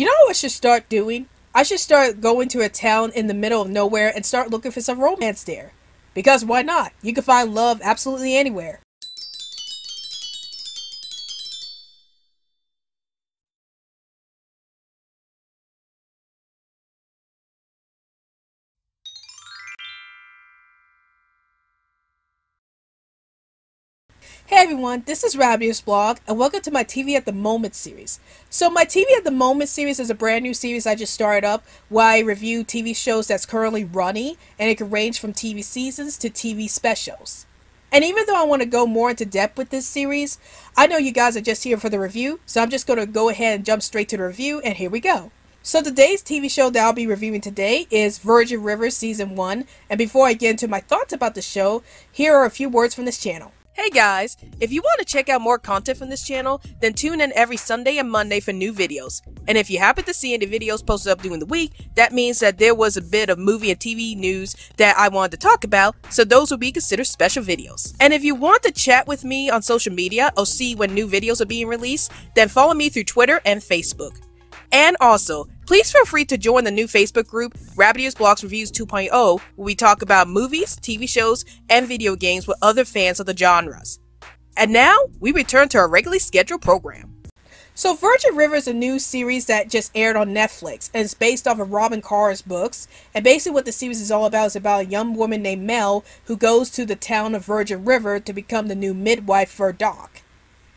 You know what I should start doing? I should start going to a town in the middle of nowhere and start looking for some romance there. Because why not? You can find love absolutely anywhere. Hey everyone, this is Rabbitearsblog, and welcome to my TV at the Moment series. So my TV at the Moment series is a brand new series I just started up where I review TV shows that's currently running, and it can range from TV seasons to TV specials. And even though I want to go more into depth with this series, I know you guys are just here for the review, so I'm just going to go ahead and jump straight to the review, and here we go. So today's TV show that I'll be reviewing today is Virgin River Season 1, and before I get into my thoughts about the show, here are a few words from this channel. Hey guys, if you want to check out more content from this channel, then tune in every Sunday and Monday for new videos. And if you happen to see any videos posted up during the week, that means that there was a bit of movie and TV news that I wanted to talk about, so those will be considered special videos. And if you want to chat with me on social media or see when new videos are being released, then follow me through Twitter and Facebook. And also, please feel free to join the new Facebook group, Rabbit Blogs Reviews 2.0, where we talk about movies, TV shows, and video games with other fans of the genres. And now, we return to our regularly scheduled program. So, Virgin River is a new series that just aired on Netflix, and it's based off of Robyn Carr's books. And basically, what the series is all about is about a young woman named Mel who goes to the town of Virgin River to become the new midwife for Doc.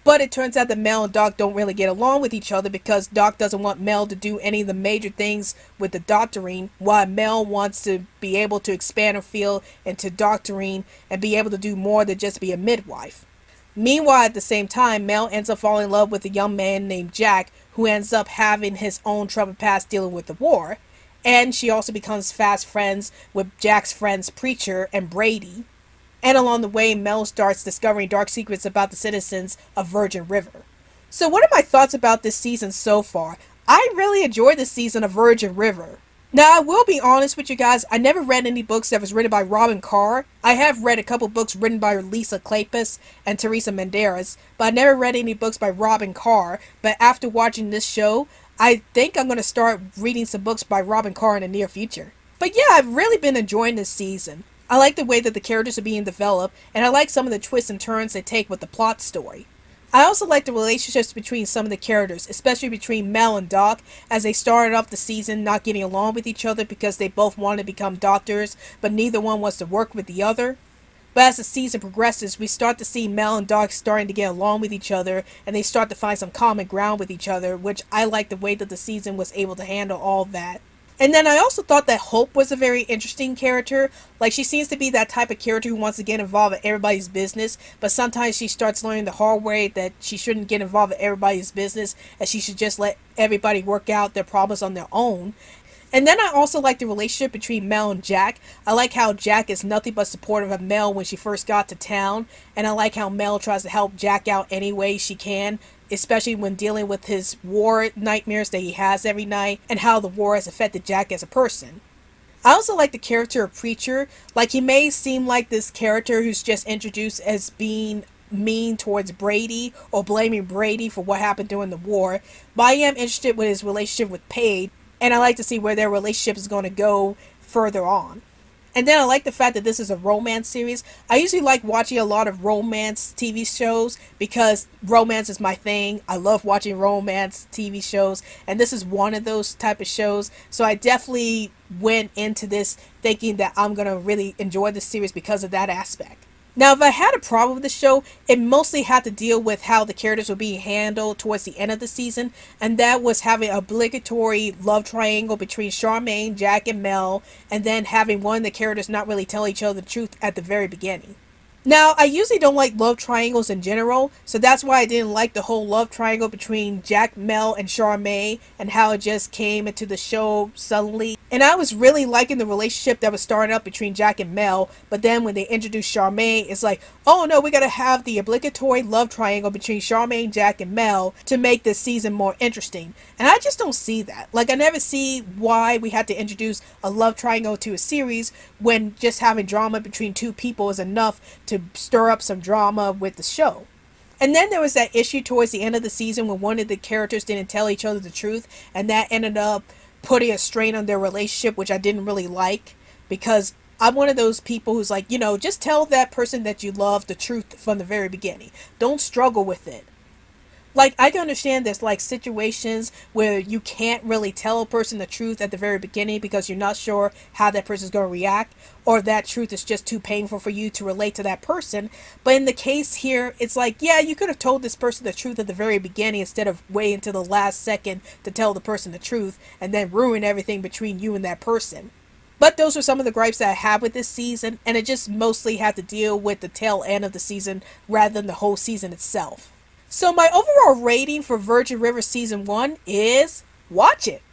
But it turns out that Mel and Doc don't really get along with each other because Doc doesn't want Mel to do any of the major things with the doctoring, while Mel wants to be able to expand her field into doctoring and be able to do more than just be a midwife. Meanwhile, at the same time, Mel ends up falling in love with a young man named Jack, who ends up having his own troubled past dealing with the war. And she also becomes fast friends with Jack's friends Preacher and Brady and along the way, Mel starts discovering dark secrets about the citizens of Virgin River. So, what are my thoughts about this season so far? I really enjoyed the season of Virgin River. Now, I will be honest with you guys, I never read any books that was written by Robyn Carr. I have read a couple books written by Lisa Kleypas and Teresa Medeiros, but I never read any books by Robyn Carr. But after watching this show, I think I'm going to start reading some books by Robyn Carr in the near future. But yeah, I've really been enjoying this season. I like the way that the characters are being developed, and I like some of the twists and turns they take with the plot story. I also like the relationships between some of the characters, especially between Mel and Doc, as they started off the season not getting along with each other because they both wanted to become doctors, but neither one wants to work with the other. But as the season progresses, we start to see Mel and Doc starting to get along with each other, and they start to find some common ground with each other, which I like the way that the season was able to handle all that. And then I also thought that Hope was a very interesting character. Like, she seems to be that type of character who wants to get involved in everybody's business, but sometimes she starts learning the hard way that she shouldn't get involved in everybody's business, and she should just let everybody work out their problems on their own. And then I also like the relationship between Mel and Jack. I like how Jack is nothing but supportive of Mel when she first got to town, and I like how Mel tries to help Jack out any way she can especially when dealing with his war nightmares that he has every night and how the war has affected Jack as a person. I also like the character of Preacher. Like, he may seem like this character who's just introduced as being mean towards Brady or blaming Brady for what happened during the war, but I am interested with his relationship with Paige, and I like to see where their relationship is going to go further on. And then I like the fact that this is a romance series. I usually like watching a lot of romance TV shows because romance is my thing. I love watching romance TV shows, and this is one of those type of shows. So I definitely went into this thinking that I'm going to really enjoy this series because of that aspect. Now, if I had a problem with the show, it mostly had to deal with how the characters were being handled towards the end of the season, and that was having obligatory love triangle between Charmaine, Jack, and Mel, and then having one of the characters not really tell each other the truth at the very beginning. Now, I usually don't like love triangles in general, so that's why I didn't like the whole love triangle between Jack, Mel, and Charmaine, and how it just came into the show suddenly. And I was really liking the relationship that was starting up between Jack and Mel, but then when they introduced Charmaine, it's like, oh no, we gotta have the obligatory love triangle between Charmaine, Jack, and Mel to make this season more interesting. And I just don't see that. Like, I never see why we had to introduce a love triangle to a series when just having drama between two people is enough to to stir up some drama with the show. And then there was that issue towards the end of the season when one of the characters didn't tell each other the truth, and that ended up putting a strain on their relationship, which I didn't really like because I'm one of those people who's like, you know, just tell that person that you love the truth from the very beginning. Don't struggle with it. Like, I can understand there's like situations where you can't really tell a person the truth at the very beginning because you're not sure how that person's going to react, or that truth is just too painful for you to relate to that person. But in the case here, it's like, yeah, you could have told this person the truth at the very beginning instead of waiting to the last second to tell the person the truth and then ruin everything between you and that person. But those are some of the gripes that I have with this season, and it just mostly had to deal with the tail end of the season rather than the whole season itself. So my overall rating for Virgin River Season 1 is watch it.